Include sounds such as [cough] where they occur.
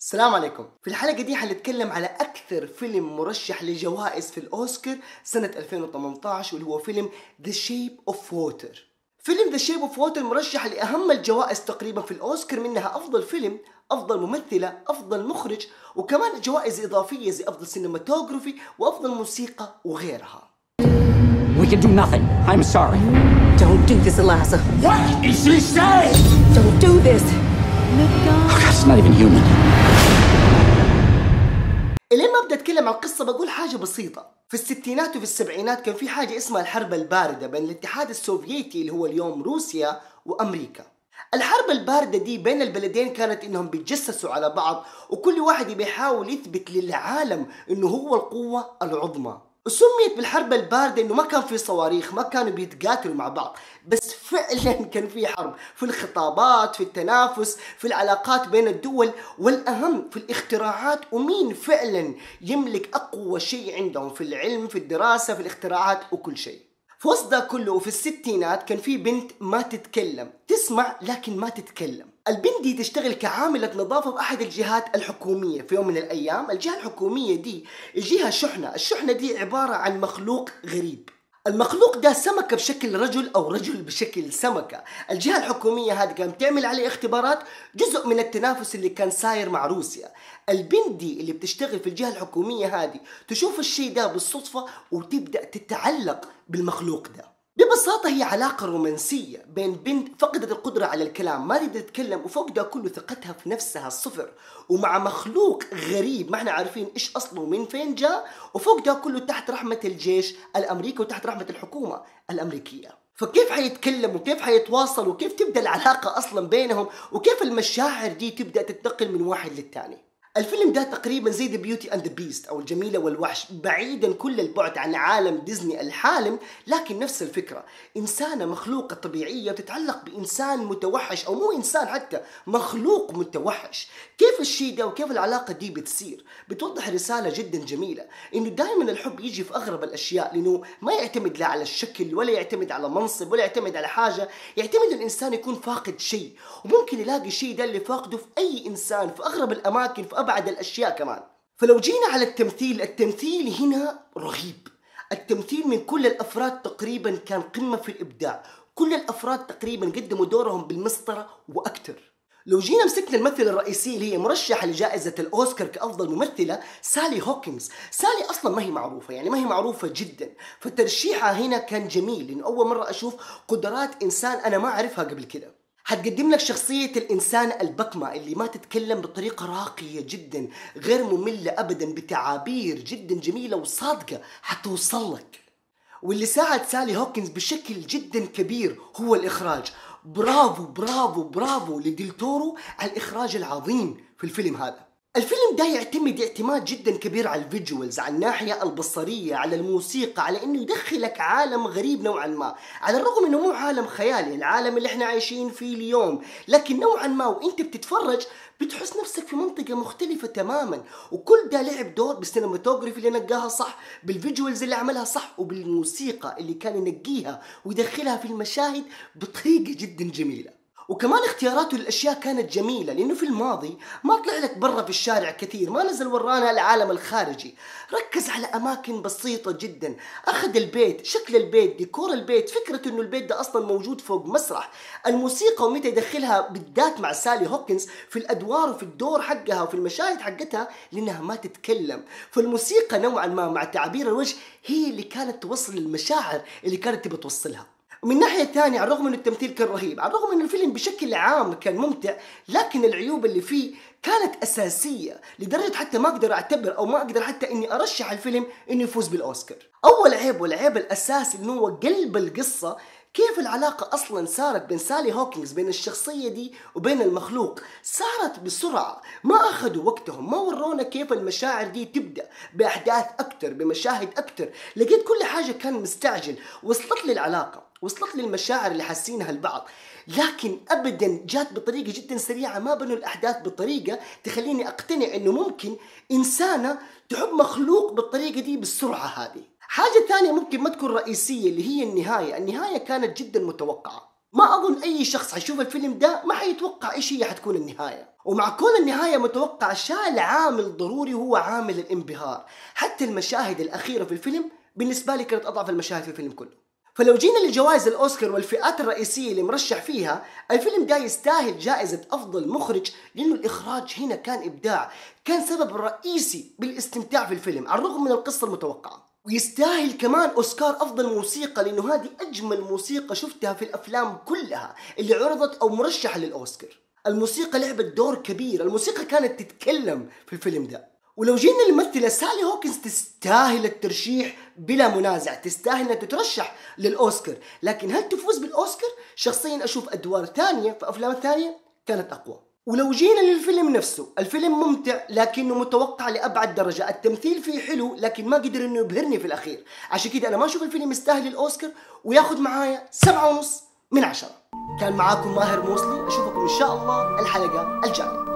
السلام عليكم في الحلقة دي حنتكلم على أكثر فيلم مرشح لجوائز في الأوسكار سنة 2018 واللي هو فيلم The Shape of Water فيلم The Shape of Water مرشح لأهم الجوائز تقريبا في الأوسكار منها أفضل فيلم أفضل ممثلة أفضل مخرج وكمان جوائز إضافية زي أفضل سينماتوغرافي وأفضل موسيقى وغيرها We can do nothing. I'm sorry. Don't do this, Eliza. What is she saying? Don't do this. Oh, God, it's not even human. الين ما ابدا أتكلم عن القصة بقول حاجة بسيطة. في الستينات وفي السبعينات كان في حاجة اسمها الحرب الباردة بين الاتحاد السوفيتي اللي هو اليوم روسيا وأمريكا. الحرب الباردة دي بين البلدين كانت إنهم بيتجسسوا على بعض وكل واحد بيحاول يثبت للعالم إنه هو القوة العظمى. سميت بالحرب الباردة إنه ما كان في صواريخ ما كانوا بيتقاتلوا مع بعض. بس فعلا [laughs] كان في حرب في الخطابات في التنافس في العلاقات بين الدول. والأهم في الاختراعات ومين فعلا يملك أقوى شيء عندهم في العلم في الدراسة في الاختراعات وكل شيء. في وسط ده كله وفي الستينات كان في بنت ما تتكلم تسمع لكن ما تتكلم. البنت دي تشتغل كعاملة نظافة بأحد الجهات الحكومية في يوم من الأيام. الجهة الحكومية دي يجيها شحنة الشحنة دي عبارة عن مخلوق غريب. المخلوق ده سمكة بشكل رجل أو رجل بشكل سمكة. الجهة الحكومية هذه كانت تعمل عليه اختبارات جزء من التنافس اللي كان ساير مع روسيا. البنت دي اللي بتشتغل في الجهة الحكومية هذه تشوف الشيء ده بالصدفة وتبدأ تتعلق بالمخلوق ده. ببساطة هي علاقة رومانسية بين بنت فقدت القدرة على الكلام ما تقدر تتكلم وفوق ده كله ثقتها في نفسها صفر ومع مخلوق غريب ما إحنا عارفين إيش أصله ومن فين جاء وفوق ده كله تحت رحمة الجيش الأمريكي وتحت رحمة الحكومة الأمريكية. فكيف حيتكلموا وكيف حيتواصلوا وكيف تبدأ العلاقة أصلا بينهم وكيف المشاعر دي تبدأ تنتقل من واحد للتاني؟ الفيلم ده تقريبا زي The Beauty and the Beast أو الجميلة والوحش بعيدا كل البعد عن عالم ديزني الحالم لكن نفس الفكرة. إنسانة مخلوقة طبيعية بتتعلق بإنسان متوحش أو مو إنسان حتى مخلوق متوحش. كيف الشيء ده وكيف العلاقة دي بتصير؟ بتوضح رسالة جدا جميلة إنه دائما الحب يجي في أغرب الأشياء لأنه ما يعتمد لا على الشكل ولا يعتمد على منصب ولا يعتمد على حاجة. يعتمد الإنسان يكون فاقد شيء وممكن يلاقي الشيء ده اللي فاقده في أي إنسان في أغرب الأماكن في ابعد الأشياء كمان. فلو جينا على التمثيل التمثيل هنا رهيب. التمثيل من كل الأفراد تقريبا كان قمة في الإبداع. كل الأفراد تقريبا قدموا دورهم بالمسطرة وأكثر. لو جينا مسكنا الممثلة الرئيسية اللي هي مرشحة لجائزة الأوسكار كأفضل ممثلة سالي هوكنز سالي أصلا ما هي معروفة يعني ما هي معروفة جدا. فترشيحها هنا كان جميل لأنه أول مرة أشوف قدرات إنسان أنا ما أعرفها قبل كده. حتقدم لك شخصية الإنسان البكمة اللي ما تتكلم بطريقة راقية جدا غير مملة أبدا بتعابير جدا جميلة وصادقة حتوصل لك. واللي ساعد سالي هوكنز بشكل جدا كبير هو الإخراج. برافو برافو برافو لديلتورو على الإخراج العظيم في الفيلم هذا. الفيلم ده يعتمد اعتماد جدا كبير على ال visuals على الناحية البصرية على الموسيقى على إنه يدخلك عالم غريب نوعا ما. على الرغم إنه مو عالم خيالي العالم اللي إحنا عايشين فيه اليوم. لكن نوعا ما وإنت بتتفرج بتحس نفسك في منطقة مختلفة تماما. وكل ده لعب دور بال cinematography اللي نقاها صح بال visuals اللي عملها صح وبالموسيقى اللي كان ينقيها ويدخلها في المشاهد بطريقة جدا جميلة. وكمان اختياراته للأشياء كانت جميلة لأنه في الماضي ما طلع لك برا في الشارع كثير ما نزل ورانا العالم الخارجي. ركز على أماكن بسيطة جدا أخذ البيت شكل البيت ديكور البيت فكرة إنه البيت ده أصلا موجود فوق مسرح. الموسيقى ومتى يدخلها بالذات مع سالي هوكنز في الأدوار وفي الدور حقها وفي المشاهد حقتها لأنها ما تتكلم. فالموسيقى نوعا ما مع تعابير الوجه هي اللي كانت توصل المشاعر اللي كانت تبي توصلها. ومن ناحية ثانية على الرغم من التمثيل كان رهيب على الرغم من الفيلم بشكل عام كان ممتع لكن العيوب اللي فيه كانت أساسية لدرجة حتى ما أقدر أعتبر أو ما أقدر حتى إني أرشح الفيلم إنه يفوز بالأوسكار. أول عيب والعيب الأساسي إنه هو قلب القصة كيف العلاقة أصلا صارت بين سالي هوكينز بين الشخصية دي وبين المخلوق؟ صارت بسرعة ما أخذوا وقتهم ما ورونا كيف المشاعر دي تبدأ بأحداث أكتر بمشاهد أكتر. لقيت كل حاجة كان مستعجل وصلت لي العلاقة وصلت لي المشاعر اللي حاسينها البعض. لكن ابدا جات بطريقة جدا سريعة ما بنوا الأحداث بطريقة تخليني أقتنع إنه ممكن إنسانة تحب مخلوق بالطريقة دي بالسرعة هذه. حاجة ثانية ممكن ما تكون رئيسية اللي هي النهاية. النهاية كانت جدا متوقعة. ما أظن أي شخص حيشوف الفيلم ده ما حيتوقع إيش هي حتكون النهاية. ومع كون النهاية متوقعة شال عامل ضروري هو عامل الانبهار. حتى المشاهد الأخيرة في الفيلم بالنسبة لي كانت أضعف المشاهد في الفيلم كله. فلو جينا لجوائز الأوسكار والفئات الرئيسية اللي مرشح فيها الفيلم ده يستاهل جائزة أفضل مخرج لأنه الإخراج هنا كان إبداع كان سبب رئيسي بالاستمتاع في الفيلم على الرغم من القصة المتوقعة. ويستاهل كمان أوسكار أفضل موسيقى لأنه هذه أجمل موسيقى شفتها في الأفلام كلها اللي عرضت أو مرشحة للأوسكار. الموسيقى لعبت دور كبير الموسيقى كانت تتكلم في الفيلم ده. ولو جينا للممثلة سالي هوكنز تستاهل الترشيح بلا منازع تستاهل إنها تترشح للأوسكار. لكن هل تفوز بالأوسكار؟ شخصيا أشوف أدوار ثانية في أفلام ثانية كانت أقوى. ولو جينا للفيلم نفسه الفيلم ممتع لكنه متوقع لأبعد درجة. التمثيل فيه حلو لكن ما قدر إنه يبهرني في الأخير. عشان كده أنا ما أشوف الفيلم يستاهل الأوسكار وياخذ معايا سبعة ونص من عشرة. كان معاكم ماهر موصلي أشوفكم إن شاء الله الحلقة الجاية.